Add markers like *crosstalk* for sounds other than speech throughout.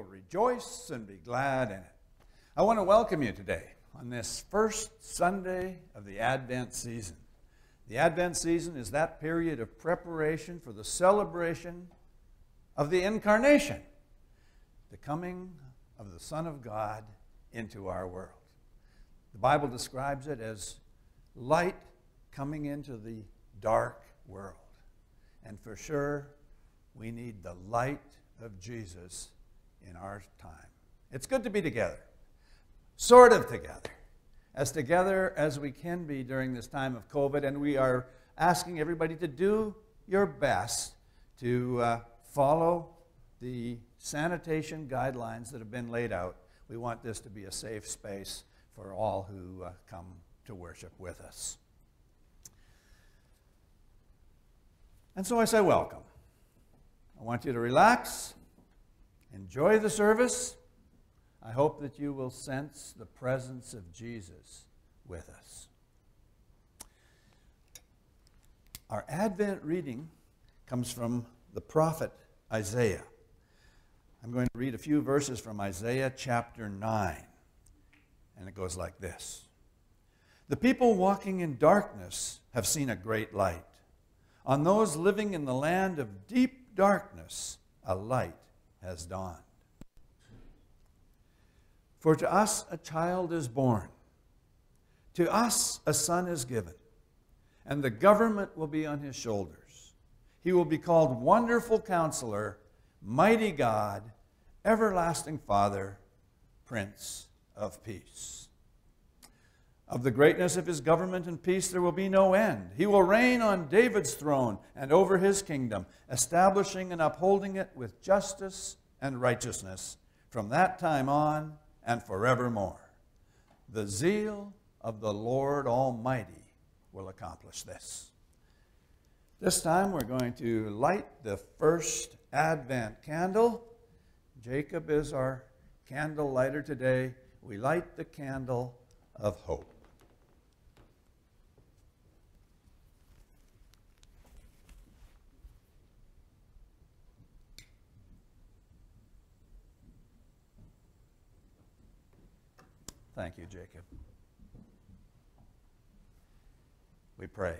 will rejoice and be glad in it. I want to welcome you today on this first Sunday of the Advent season. The Advent season is that period of preparation for the celebration of the incarnation, the coming of the Son of God into our world. The Bible describes it as light coming into the dark world. And for sure, we need the light of Jesus in our time. It's good to be together, sort of together, as together as we can be during this time of COVID. And we are asking everybody to do your best to uh, follow the sanitation guidelines that have been laid out. We want this to be a safe space for all who uh, come to worship with us. And so I say, welcome. I want you to relax, enjoy the service. I hope that you will sense the presence of Jesus with us. Our Advent reading comes from the prophet Isaiah. I'm going to read a few verses from Isaiah chapter 9, and it goes like this The people walking in darkness have seen a great light. On those living in the land of deep darkness, a light has dawned. For to us a child is born, to us a son is given, and the government will be on his shoulders. He will be called Wonderful Counselor, Mighty God, Everlasting Father, Prince of Peace. Of the greatness of his government and peace there will be no end. He will reign on David's throne and over his kingdom, establishing and upholding it with justice and righteousness from that time on and forevermore. The zeal of the Lord Almighty will accomplish this. This time we're going to light the first Advent candle. Jacob is our candle lighter today. We light the candle of hope. Thank you, Jacob. We pray.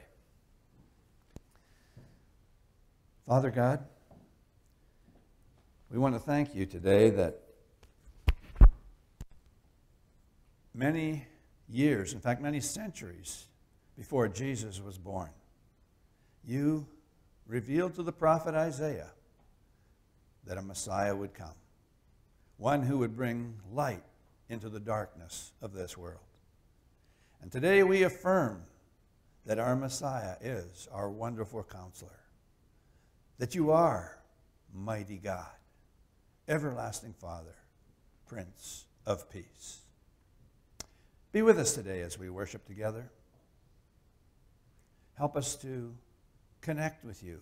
Father God, we want to thank you today that many years, in fact, many centuries before Jesus was born, you revealed to the prophet Isaiah that a Messiah would come, one who would bring light into the darkness of this world. And today we affirm that our Messiah is our wonderful counselor, that you are mighty God, everlasting Father, Prince of Peace. Be with us today as we worship together. Help us to connect with you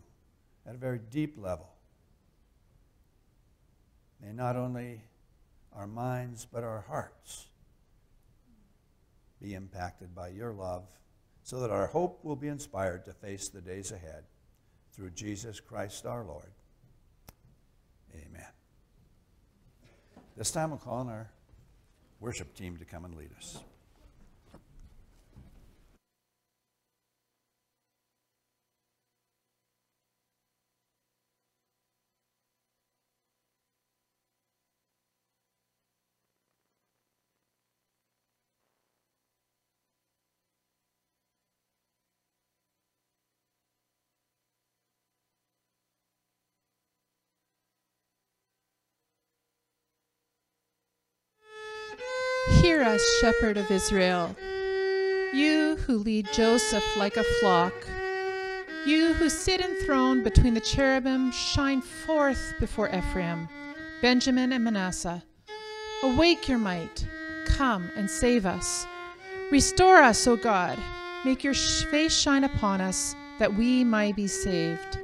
at a very deep level. May not only our minds, but our hearts be impacted by your love so that our hope will be inspired to face the days ahead through Jesus Christ our Lord. Amen. This time we'll call on our worship team to come and lead us. Hear us, shepherd of Israel, you who lead Joseph like a flock. You who sit enthroned between the cherubim, shine forth before Ephraim, Benjamin, and Manasseh. Awake your might, come and save us. Restore us, O God, make your face shine upon us, that we might be saved.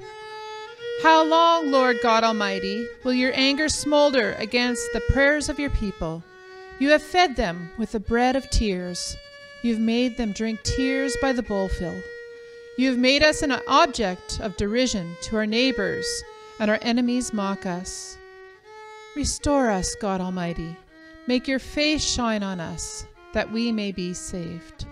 How long, Lord God Almighty, will your anger smolder against the prayers of your people? You have fed them with the bread of tears. You have made them drink tears by the bowlful. You have made us an object of derision to our neighbors, and our enemies mock us. Restore us, God Almighty. Make your face shine on us, that we may be saved.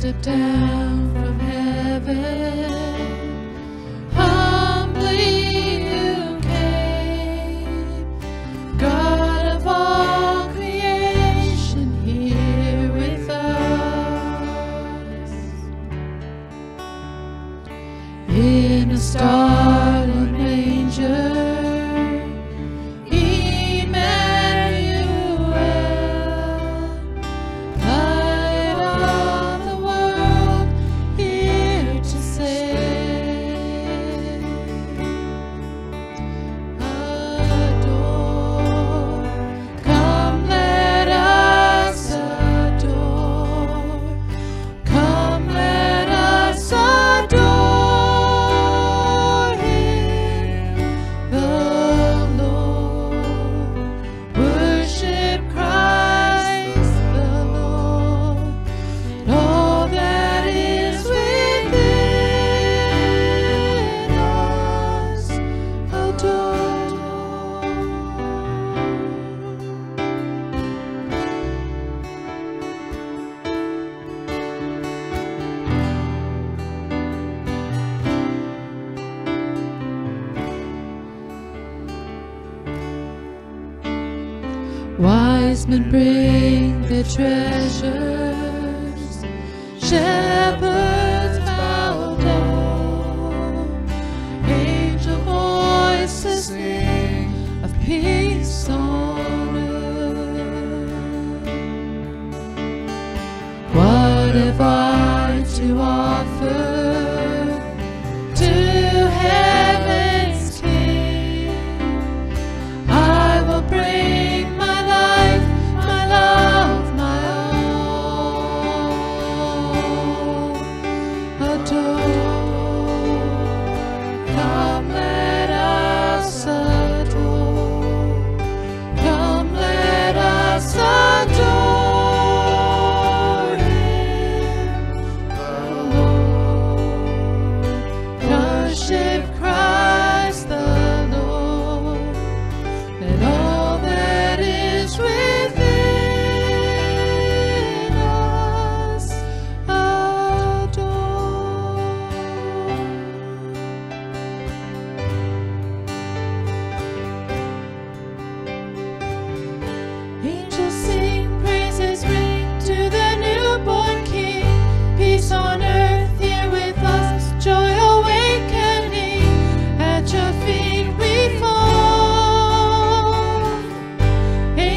You Wise men bring their treasures,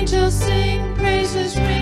angels sing praises ring.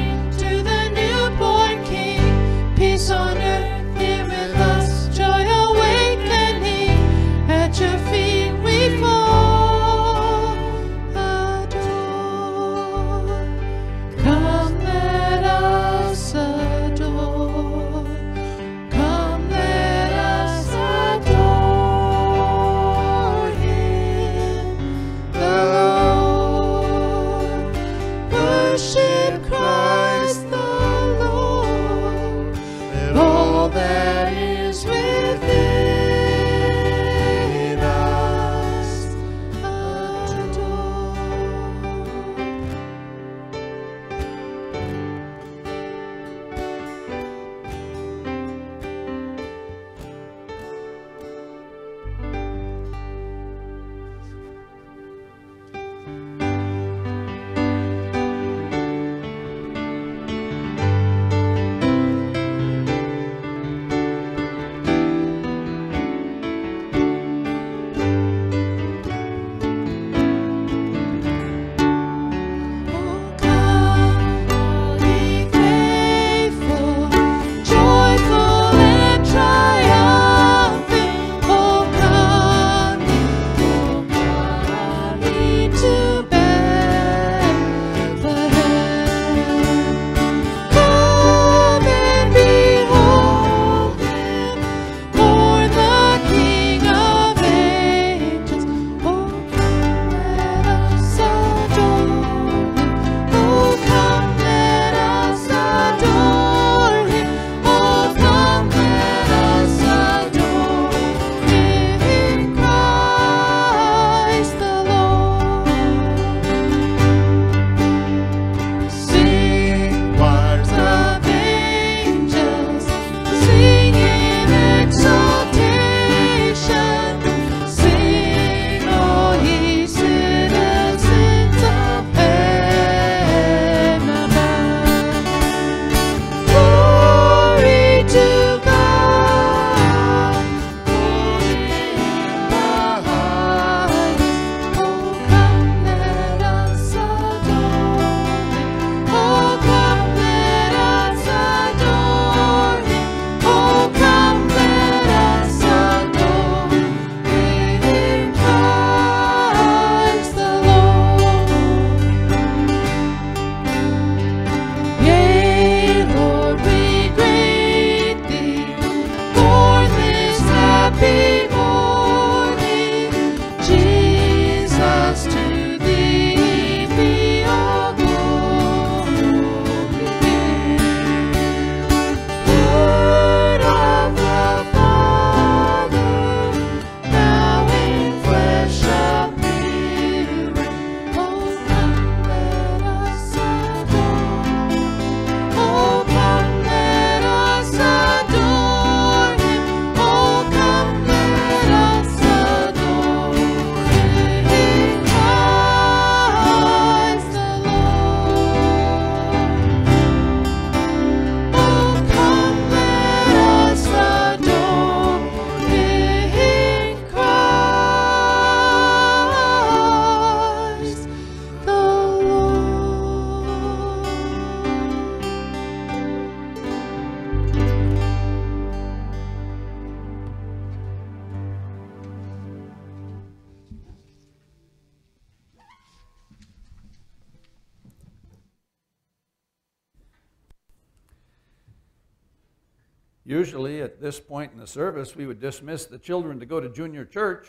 Usually, at this point in the service, we would dismiss the children to go to junior church,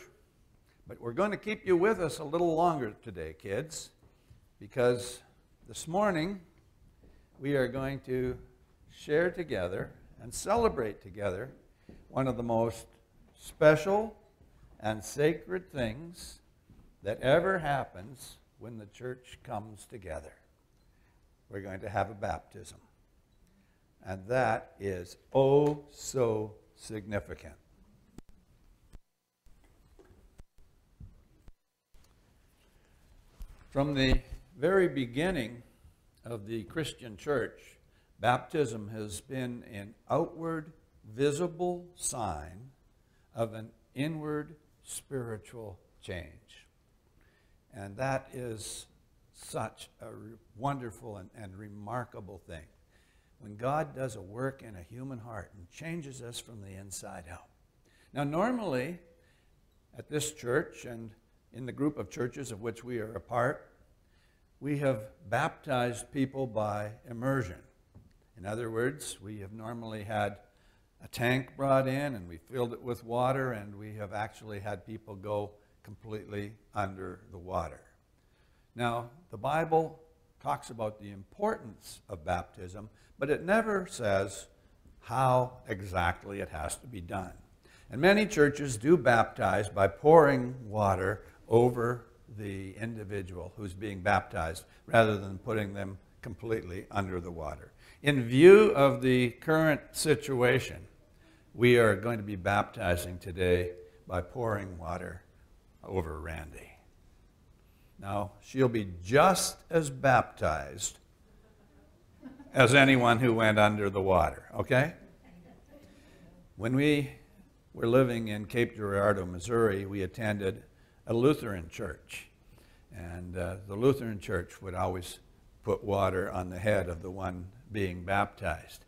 but we're going to keep you with us a little longer today, kids, because this morning we are going to share together and celebrate together one of the most special and sacred things that ever happens when the church comes together. We're going to have a baptism. And that is oh so significant. From the very beginning of the Christian church, baptism has been an outward, visible sign of an inward spiritual change. And that is such a wonderful and, and remarkable thing when God does a work in a human heart and changes us from the inside out. Now, normally at this church and in the group of churches of which we are a part, we have baptized people by immersion. In other words, we have normally had a tank brought in and we filled it with water, and we have actually had people go completely under the water. Now, the Bible talks about the importance of baptism, but it never says how exactly it has to be done. And many churches do baptize by pouring water over the individual who's being baptized rather than putting them completely under the water. In view of the current situation, we are going to be baptizing today by pouring water over Randy. Now, she'll be just as baptized as anyone who went under the water, okay? When we were living in Cape Girardeau, Missouri, we attended a Lutheran church. And uh, the Lutheran church would always put water on the head of the one being baptized.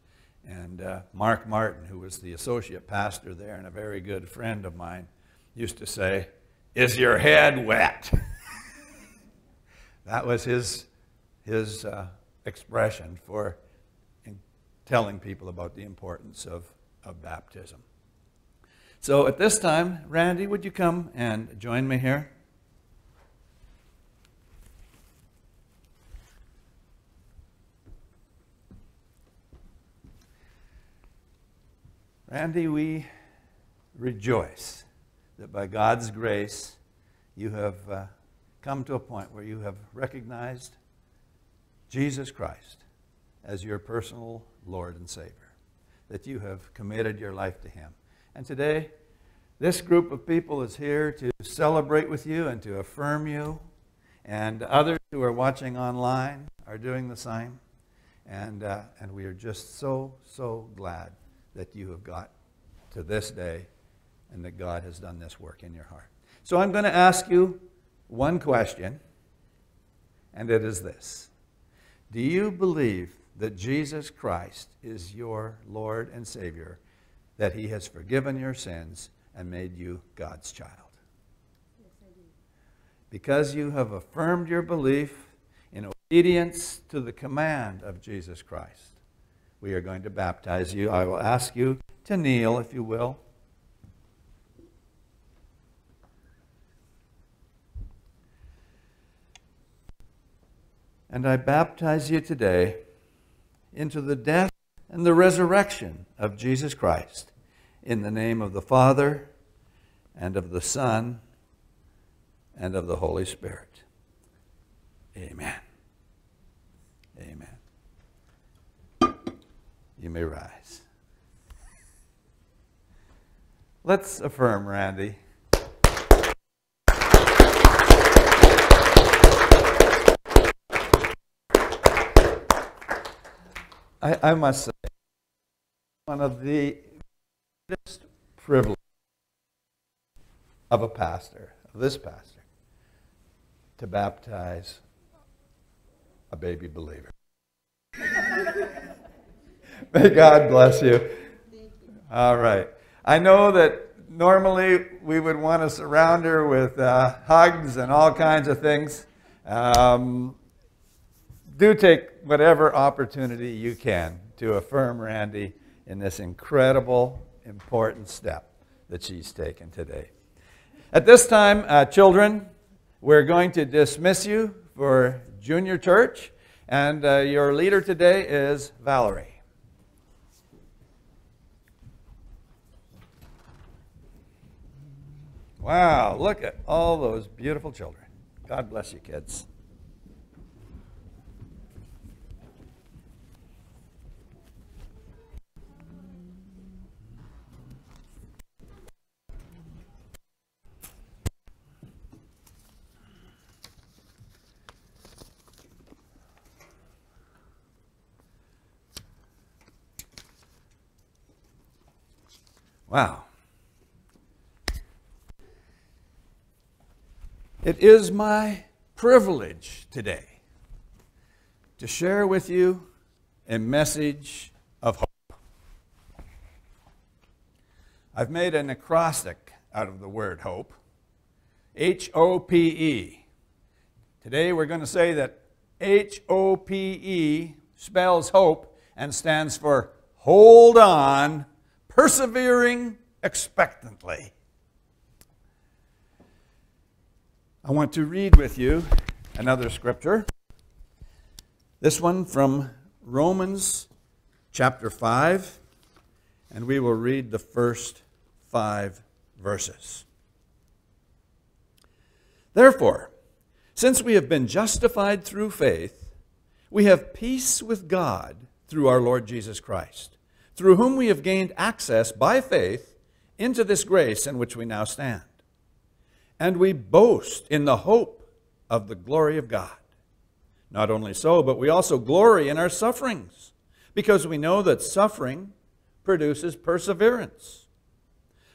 And uh, Mark Martin, who was the associate pastor there and a very good friend of mine, used to say, Is your head wet? *laughs* that was his, his uh, expression for telling people about the importance of, of baptism. So at this time, Randy, would you come and join me here? Randy, we rejoice that by God's grace you have uh, come to a point where you have recognized Jesus Christ as your personal Lord and Savior, that you have committed your life to Him. And today, this group of people is here to celebrate with you and to affirm you. And others who are watching online are doing the same. And, uh, and we are just so, so glad that you have got to this day and that God has done this work in your heart. So I'm going to ask you one question, and it is this Do you believe that Jesus Christ is your Lord and Savior, that He has forgiven your sins and made you God's child? Yes, I do. Because you have affirmed your belief in obedience to the command of Jesus Christ, we are going to baptize you. I will ask you to kneel, if you will. And I baptize you today into the death and the resurrection of Jesus Christ in the name of the Father and of the Son and of the Holy Spirit. Amen. Amen. You may rise. Let's affirm, Randy. I, I must say, one of the greatest privileges of a pastor, of this pastor, to baptize a baby believer. *laughs* May God bless you. All right. I know that normally we would want to surround her with uh, hugs and all kinds of things. Um, do take whatever opportunity you can to affirm Randy in this incredible, important step that she's taken today. At this time, uh, children, we're going to dismiss you for junior church, and uh, your leader today is Valerie. Wow, look at all those beautiful children. God bless you, kids. Wow. It is my privilege today to share with you a message of hope. I've made an acrostic out of the word hope H O P E. Today we're going to say that H O P E spells hope and stands for hold on, persevering expectantly. I want to read with you another scripture. This one from Romans chapter 5, and we will read the first five verses. Therefore, since we have been justified through faith, we have peace with God through our Lord Jesus Christ, through whom we have gained access by faith into this grace in which we now stand. And we boast in the hope of the glory of God. Not only so, but we also glory in our sufferings, because we know that suffering produces perseverance.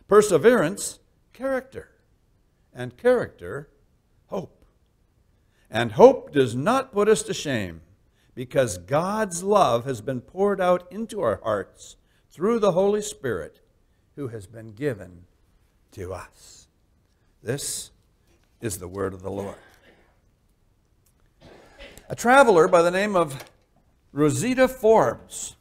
Perseverance, character. And character, hope. And hope does not put us to shame, because God's love has been poured out into our hearts through the Holy Spirit who has been given to us. This is the word of the Lord. A traveler by the name of Rosita Forbes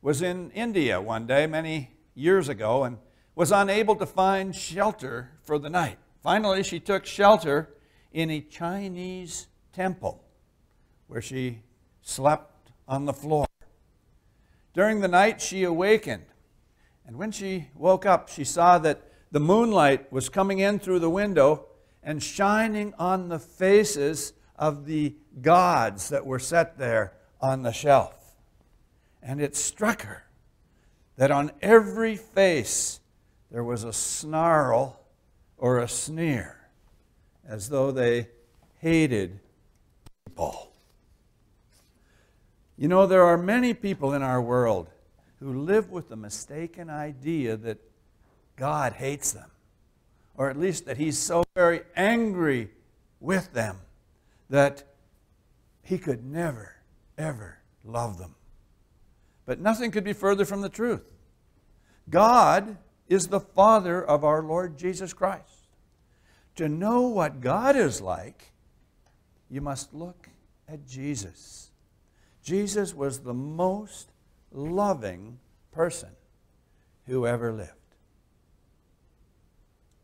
was in India one day many years ago and was unable to find shelter for the night. Finally, she took shelter in a Chinese temple where she slept on the floor. During the night, she awakened, and when she woke up, she saw that the moonlight was coming in through the window and shining on the faces of the gods that were set there on the shelf. And it struck her that on every face there was a snarl or a sneer, as though they hated people. You know, there are many people in our world who live with the mistaken idea that God hates them, or at least that He's so very angry with them that He could never, ever love them. But nothing could be further from the truth. God is the Father of our Lord Jesus Christ. To know what God is like, you must look at Jesus. Jesus was the most loving person who ever lived.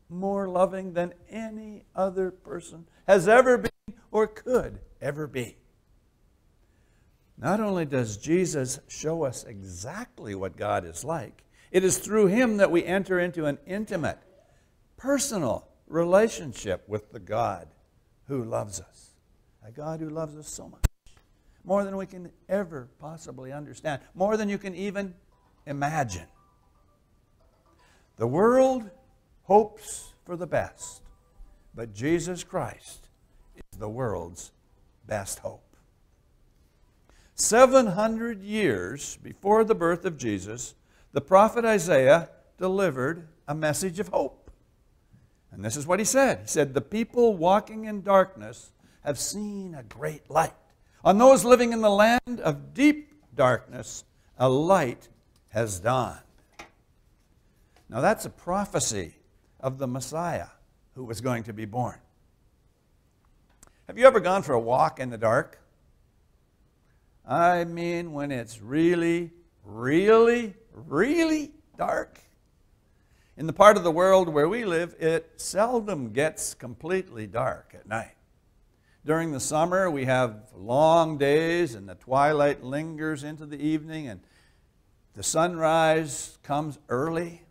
More loving than any other person has ever been or could ever be. Not only does Jesus show us exactly what God is like, it is through him that we enter into an intimate, personal relationship with the God who loves us. A God who loves us so much. More than we can ever possibly understand. More than you can even imagine. The world hopes for the best, but Jesus Christ is the world's best hope. 700 years before the birth of Jesus, the prophet Isaiah delivered a message of hope. And this is what he said He said, The people walking in darkness have seen a great light. On those living in the land of deep darkness, a light has dawned. Now, that's a prophecy of the Messiah who was going to be born. Have you ever gone for a walk in the dark? I mean, when it's really, really, really dark? In the part of the world where we live, it seldom gets completely dark at night. During the summer, we have long days and the twilight lingers into the evening and the sunrise comes early.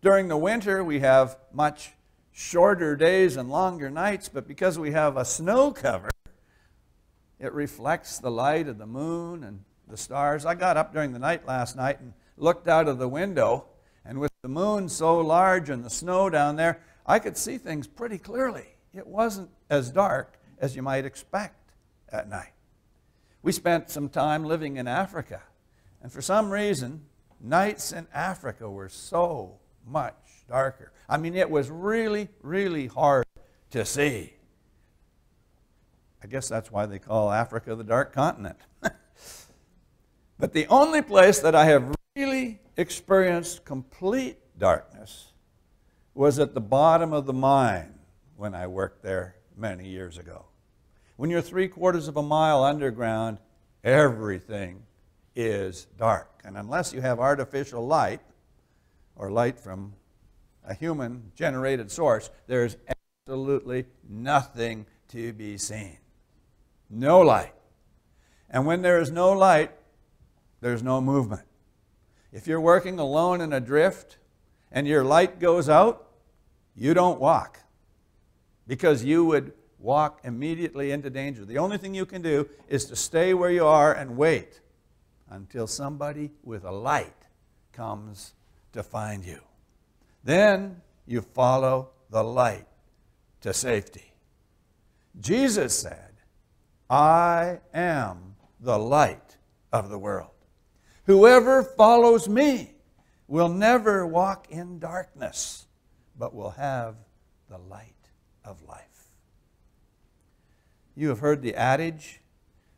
During the winter, we have much shorter days and longer nights, but because we have a snow cover, it reflects the light of the moon and the stars. I got up during the night last night and looked out of the window, and with the moon so large and the snow down there, I could see things pretty clearly. It wasn't as dark as you might expect at night. We spent some time living in Africa, and for some reason, nights in Africa were so much darker. I mean, it was really, really hard to see. I guess that's why they call Africa the dark continent. *laughs* but the only place that I have really experienced complete darkness was at the bottom of the mine when I worked there many years ago. When you're three quarters of a mile underground, everything is dark. And unless you have artificial light or light from a human generated source, there's absolutely nothing to be seen. No light. And when there is no light, there's no movement. If you're working alone in a drift and your light goes out, you don't walk because you would walk immediately into danger. The only thing you can do is to stay where you are and wait until somebody with a light comes to find you. Then you follow the light to safety. Jesus said, I am the light of the world. Whoever follows me will never walk in darkness, but will have the light of life. You have heard the adage,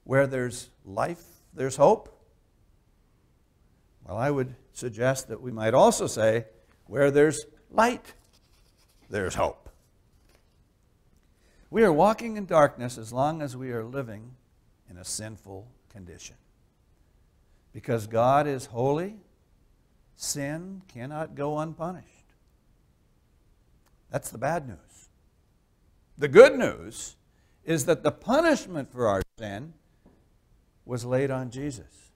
where there's life, there's hope. Well, I would suggest that we might also say, where there's light, there's hope. We are walking in darkness as long as we are living in a sinful condition. Because God is holy, sin cannot go unpunished. That's the bad news. The good news is that the punishment for our sin was laid on Jesus.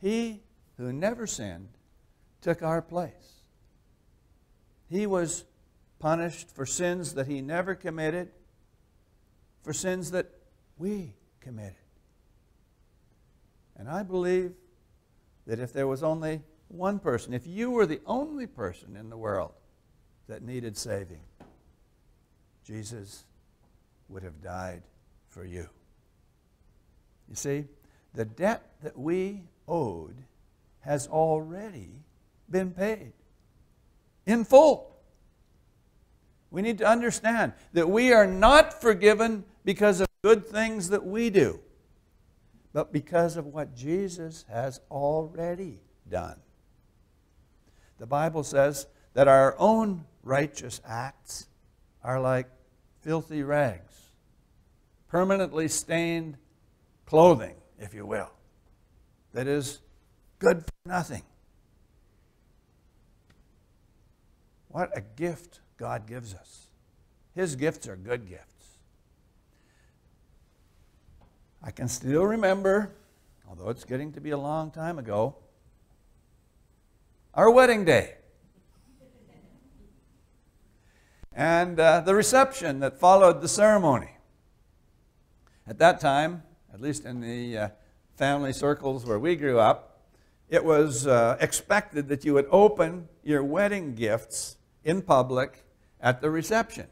He who never sinned took our place. He was punished for sins that he never committed, for sins that we committed. And I believe that if there was only one person, if you were the only person in the world that needed saving, Jesus would have died for you. You see, the debt that we owed has already been paid in full. We need to understand that we are not forgiven because of good things that we do, but because of what Jesus has already done. The Bible says that our own righteous acts are like filthy rags, permanently stained clothing, if you will, that is good for nothing. What a gift God gives us. His gifts are good gifts. I can still remember, although it's getting to be a long time ago, our wedding day. And uh, the reception that followed the ceremony. At that time, at least in the uh, family circles where we grew up, it was uh, expected that you would open your wedding gifts in public at the reception.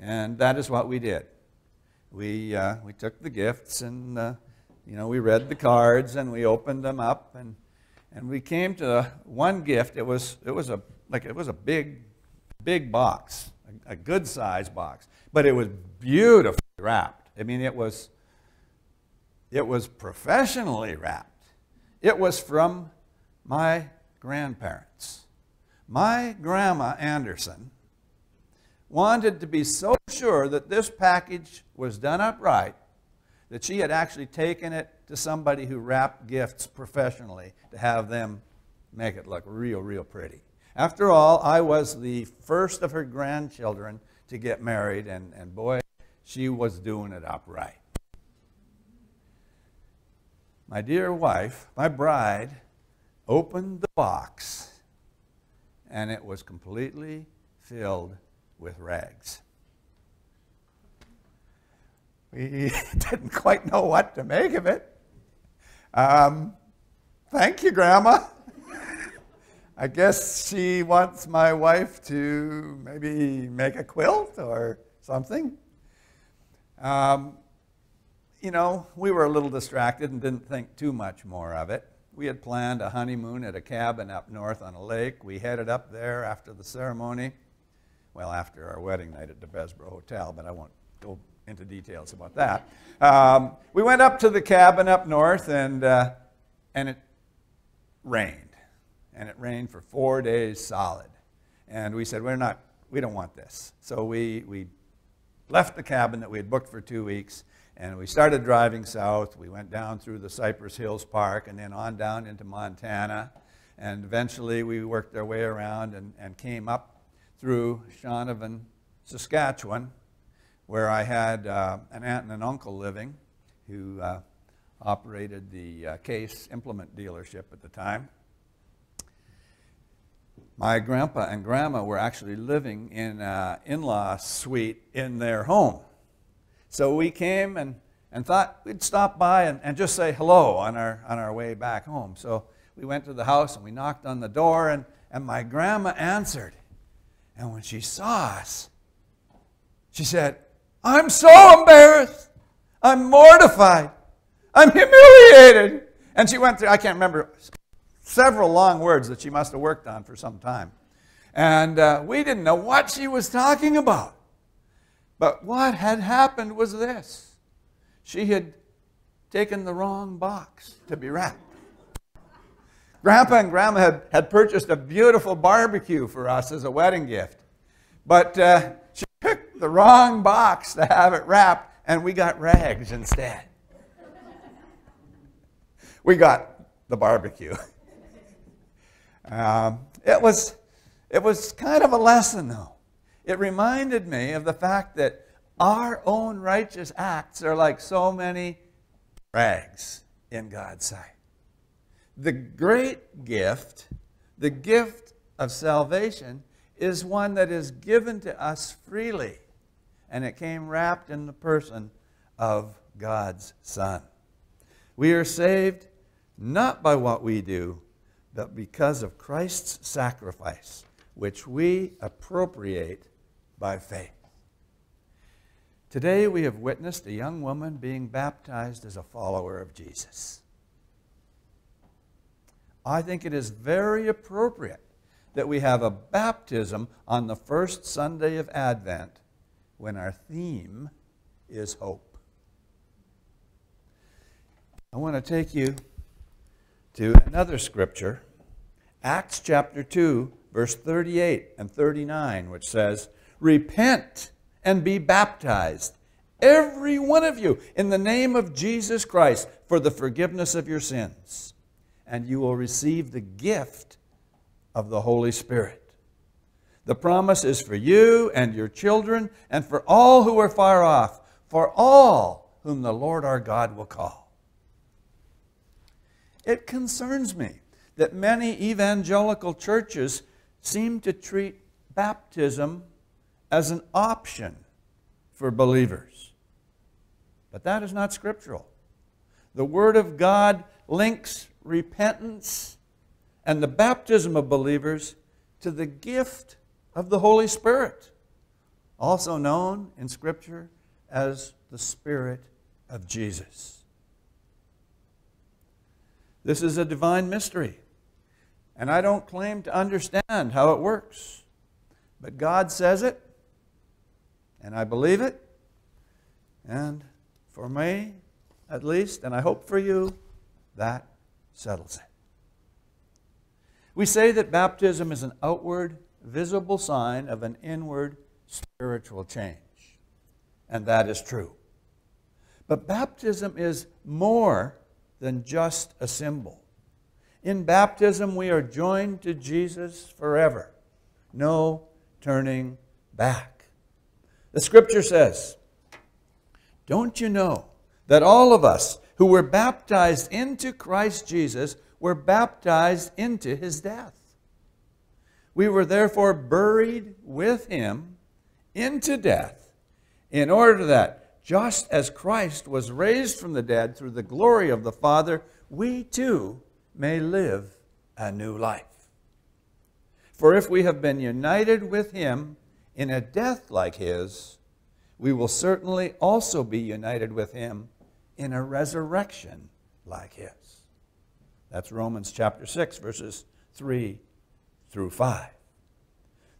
And that is what we did. We, uh, we took the gifts and uh, you know, we read the cards and we opened them up and, and we came to one gift. It was, it was a, like, it was a big big box, a, a good sized box, but it was beautifully wrapped. I mean, it was, it was professionally wrapped. It was from my grandparents. My grandma Anderson wanted to be so sure that this package was done up right that she had actually taken it to somebody who wrapped gifts professionally to have them make it look real, real pretty. After all, I was the first of her grandchildren to get married, and, and boy, she was doing it upright. My dear wife, my bride, opened the box, and it was completely filled with rags. We *laughs* didn't quite know what to make of it. Um, thank you, Grandma. I guess she wants my wife to maybe make a quilt or something. Um, you know, we were a little distracted and didn't think too much more of it. We had planned a honeymoon at a cabin up north on a lake. We headed up there after the ceremony. Well, after our wedding night at the Bessborough Hotel, but I won't go into details about that. Um, we went up to the cabin up north, and, uh, and it rained. And it rained for four days solid. And we said, we're not, we don't want this. So we, we left the cabin that we had booked for two weeks, and we started driving south. We went down through the Cypress Hills Park and then on down into Montana. And eventually we worked our way around and, and came up through Shaunavon, Saskatchewan, where I had uh, an aunt and an uncle living who uh, operated the uh, Case implement dealership at the time. My grandpa and grandma were actually living in uh, an in law suite in their home. So we came and, and thought we'd stop by and, and just say hello on our, on our way back home. So we went to the house and we knocked on the door, and, and my grandma answered. And when she saw us, she said, I'm so embarrassed. I'm mortified. I'm humiliated. And she went through, I can't remember, several long words that she must have worked on for some time. And uh, we didn't know what she was talking about. But what had happened was this she had taken the wrong box to be wrapped. Grandpa and Grandma had, had purchased a beautiful barbecue for us as a wedding gift. But uh, she picked the wrong box to have it wrapped, and we got rags instead. we got the barbecue. *laughs* um, it, was, it was kind of a lesson, though. It reminded me of the fact that our own righteous acts are like so many rags in God's sight. The great gift, the gift of salvation, is one that is given to us freely, and it came wrapped in the person of God's Son. We are saved not by what we do, but because of Christ's sacrifice, which we appropriate by faith. Today we have witnessed a young woman being baptized as a follower of Jesus. I think it is very appropriate that we have a baptism on the first Sunday of Advent when our theme is hope. I want to take you to another scripture, Acts chapter 2, verse 38 and 39, which says, Repent and be baptized, every one of you, in the name of Jesus Christ, for the forgiveness of your sins, and you will receive the gift of the Holy Spirit. The promise is for you and your children, and for all who are far off, for all whom the Lord our God will call. It concerns me that many evangelical churches seem to treat baptism as an option for believers. But that is not scriptural. The Word of God links repentance and the baptism of believers to the gift of the Holy Spirit, also known in Scripture as the Spirit of Jesus. This is a divine mystery, and I don't claim to understand how it works, but God says it, and I believe it, and for me, at least, and I hope for you, that settles it. We say that baptism is an outward, visible sign of an inward spiritual change. And that is true. But baptism is more than just a symbol. In baptism, we are joined to Jesus forever. No turning back. The scripture says, Don't you know that all of us who were baptized into Christ Jesus were baptized into his death? We were therefore buried with him into death, in order that, just as Christ was raised from the dead through the glory of the Father, we too may live a new life. For if we have been united with him in a death like his, we will certainly also be united with him in a resurrection like his. That's Romans chapter 6, verses 3 through 5.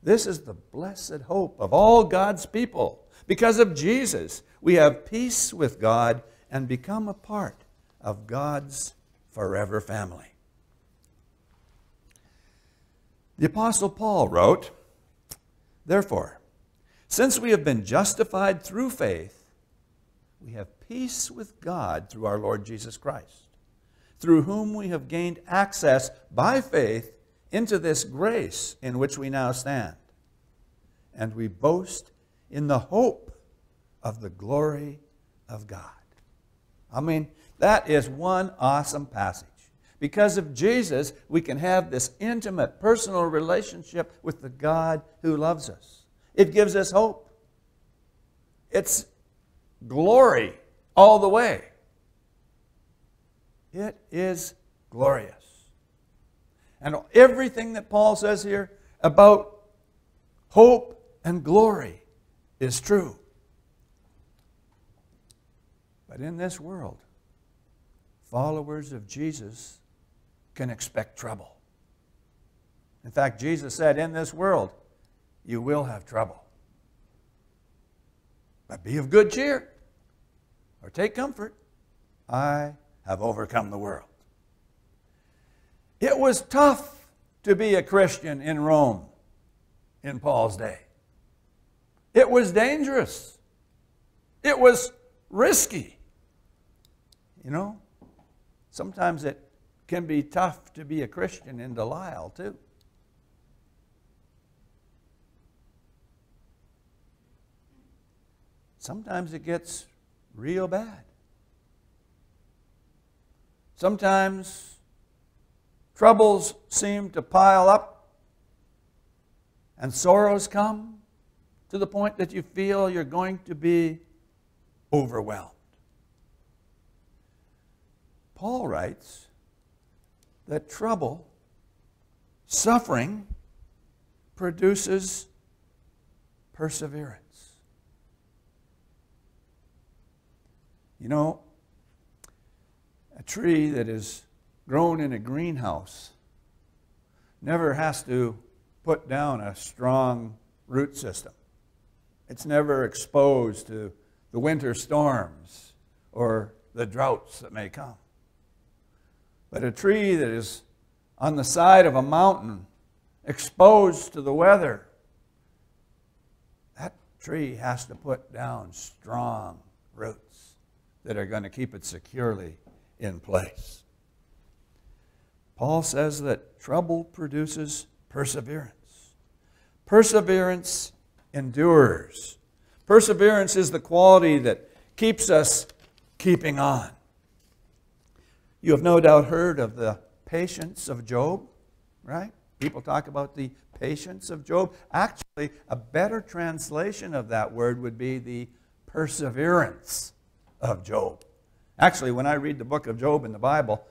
This is the blessed hope of all God's people. Because of Jesus, we have peace with God and become a part of God's forever family. The Apostle Paul wrote, Therefore, since we have been justified through faith, we have peace with God through our Lord Jesus Christ, through whom we have gained access by faith into this grace in which we now stand. And we boast in the hope of the glory of God. I mean, that is one awesome passage. Because of Jesus, we can have this intimate, personal relationship with the God who loves us. It gives us hope. It's glory all the way. It is glorious. And everything that Paul says here about hope and glory is true. But in this world, followers of Jesus can expect trouble. In fact, Jesus said, In this world, you will have trouble. But be of good cheer or take comfort. I have overcome the world. It was tough to be a Christian in Rome in Paul's day. It was dangerous. It was risky. You know, sometimes it can be tough to be a Christian in Delisle, too. Sometimes it gets real bad. Sometimes troubles seem to pile up and sorrows come to the point that you feel you're going to be overwhelmed. Paul writes that trouble, suffering, produces perseverance. You know, a tree that is grown in a greenhouse never has to put down a strong root system. It's never exposed to the winter storms or the droughts that may come. But a tree that is on the side of a mountain, exposed to the weather, that tree has to put down strong roots that are going to keep it securely in place. Paul says that trouble produces perseverance. Perseverance endures. Perseverance is the quality that keeps us keeping on. You have no doubt heard of the patience of Job, right? People talk about the patience of Job. Actually, a better translation of that word would be the perseverance of Job. Actually, when I read the book of Job in the Bible,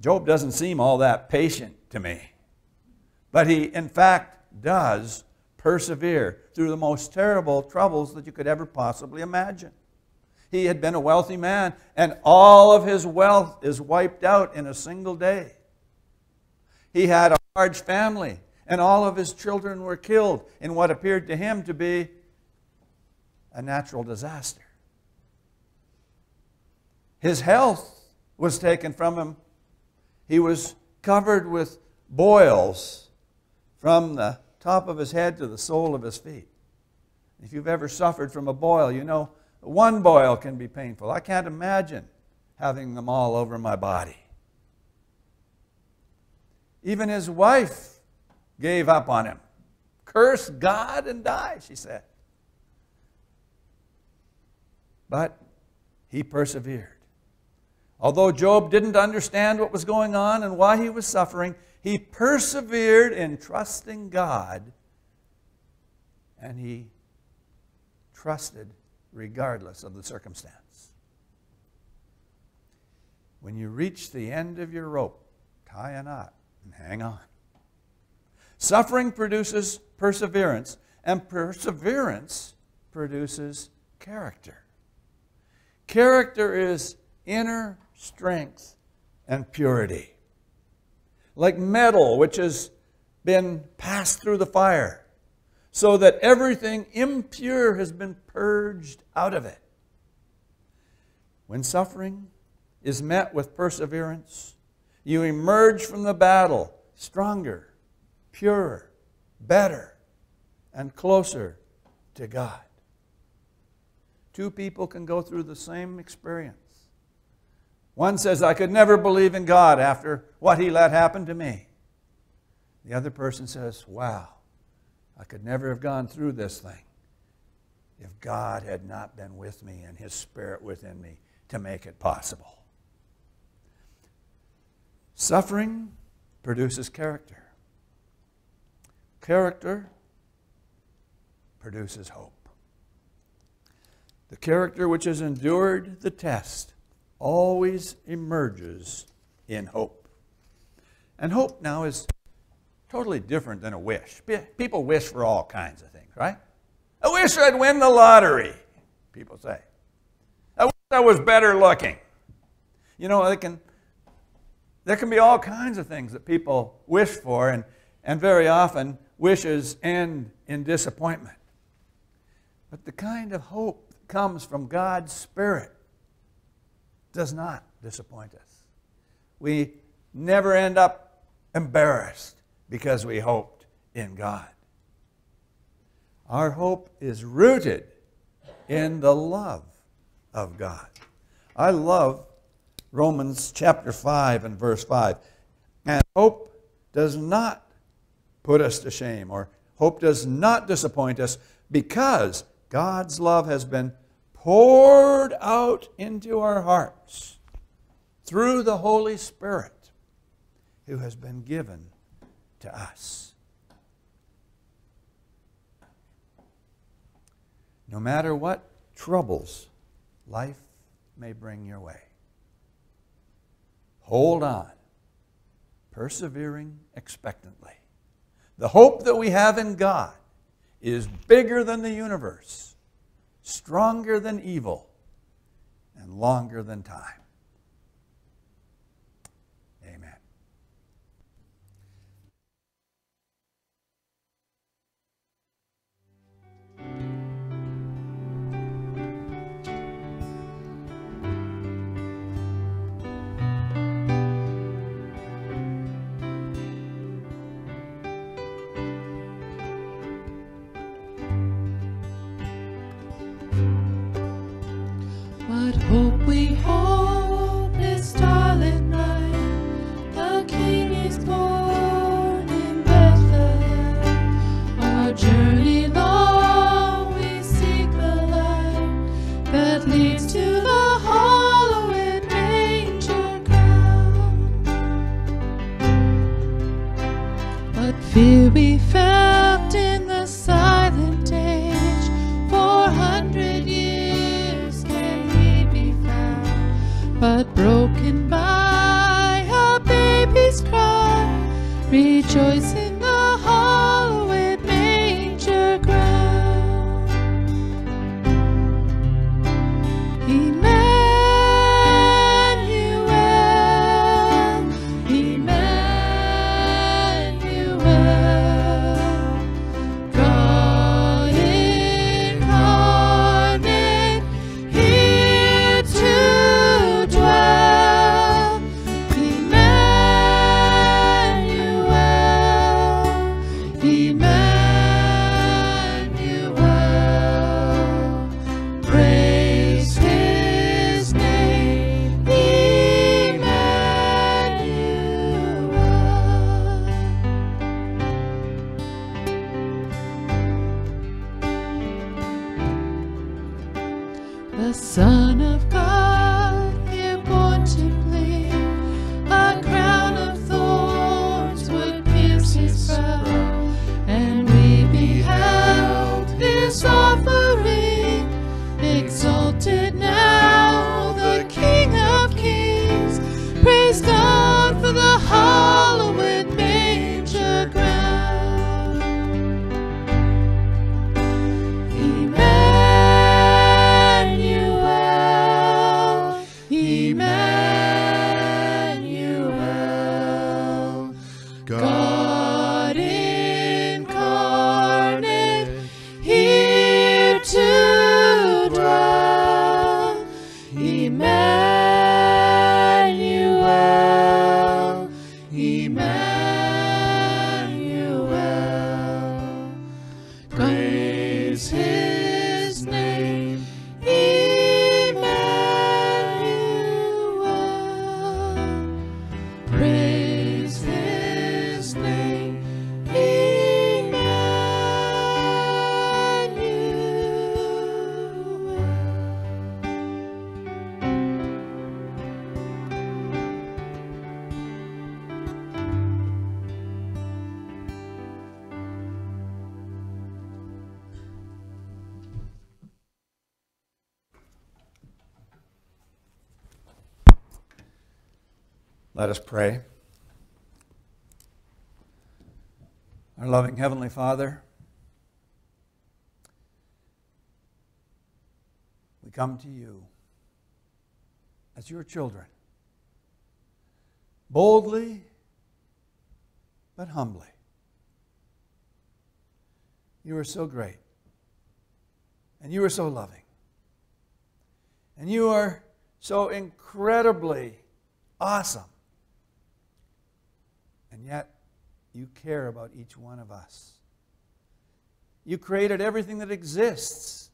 Job doesn't seem all that patient to me. But he, in fact, does persevere through the most terrible troubles that you could ever possibly imagine. He had been a wealthy man, and all of his wealth is wiped out in a single day. He had a large family, and all of his children were killed in what appeared to him to be a natural disaster. His health was taken from him. He was covered with boils from the top of his head to the sole of his feet. If you've ever suffered from a boil, you know one boil can be painful. I can't imagine having them all over my body. Even his wife gave up on him. Curse God and die, she said. But he persevered. Although Job didn't understand what was going on and why he was suffering, he persevered in trusting God and he trusted regardless of the circumstance. When you reach the end of your rope, tie a knot and hang on. Suffering produces perseverance, and perseverance produces character. Character is inner strength and purity. Like metal which has been passed through the fire, so that everything impure has been purged out of it. When suffering is met with perseverance, you emerge from the battle stronger, purer, better, and closer to God. Two people can go through the same experience. One says, I could never believe in God after what He let happen to me. The other person says, Wow, I could never have gone through this thing if God had not been with me and His Spirit within me to make it possible. Suffering produces character. Character produces hope. The character which has endured the test always emerges in hope. And hope now is totally different than a wish. People wish for all kinds of things, right? I wish I'd win the lottery, people say. I wish I was better looking. You know, they can, there can be all kinds of things that people wish for, and, and very often wishes end in disappointment. But the kind of hope that comes from God's Spirit does not disappoint us. We never end up embarrassed because we hoped in God. Our hope is rooted in the love of God. I love Romans chapter 5 and verse 5. And hope does not put us to shame, or hope does not disappoint us, because God's love has been poured out into our hearts through the Holy Spirit who has been given to us. No matter what troubles life may bring your way, hold on, persevering expectantly. The hope that we have in God is bigger than the universe stronger than evil, and longer than time. Fear we felt in the silent age, four hundred years can he be found, but broken by a baby's cry, rejoice pray. Our loving Heavenly Father, we come to you as your children, boldly but humbly. You are so great, and you are so loving, and you are so incredibly awesome. Yet, you care about each one of us. You created everything that exists.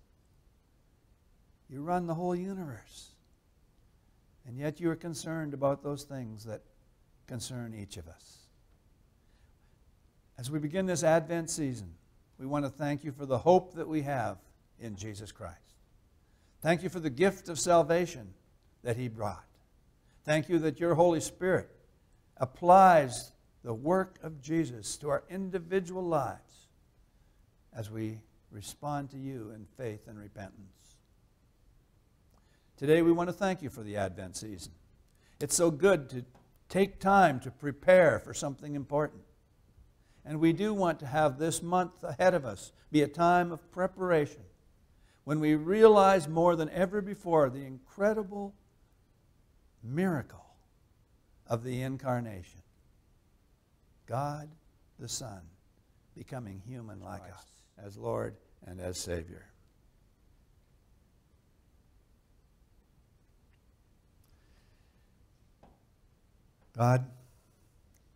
You run the whole universe. And yet, you are concerned about those things that concern each of us. As we begin this Advent season, we want to thank you for the hope that we have in Jesus Christ. Thank you for the gift of salvation that He brought. Thank you that your Holy Spirit applies the work of Jesus to our individual lives as we respond to you in faith and repentance. Today, we want to thank you for the Advent season. It's so good to take time to prepare for something important. And we do want to have this month ahead of us be a time of preparation when we realize more than ever before the incredible miracle of the incarnation. God the Son becoming human like us as Lord and as Savior. God,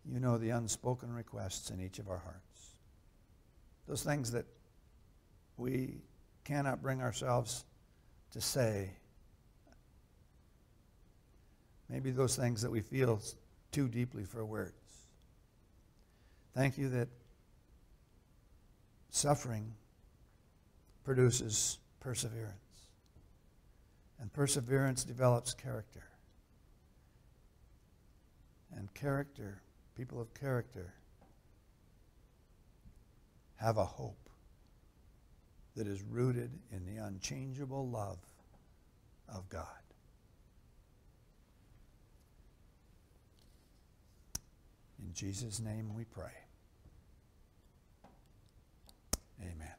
you know the unspoken requests in each of our hearts. Those things that we cannot bring ourselves to say. Maybe those things that we feel too deeply for words. Thank you that suffering produces perseverance. And perseverance develops character. And character, people of character, have a hope that is rooted in the unchangeable love of God. In Jesus' name we pray. Amen.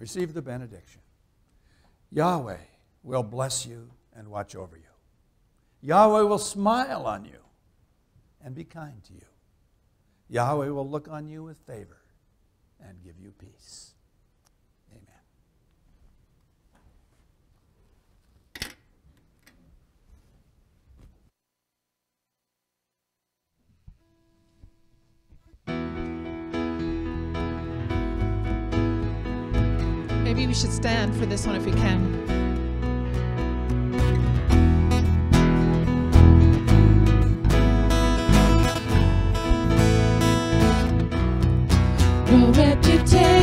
Receive the benediction. Yahweh will bless you and watch over you. Yahweh will smile on you and be kind to you. Yahweh will look on you with favor and give you peace. maybe we should stand for this one if we can. Your reputation.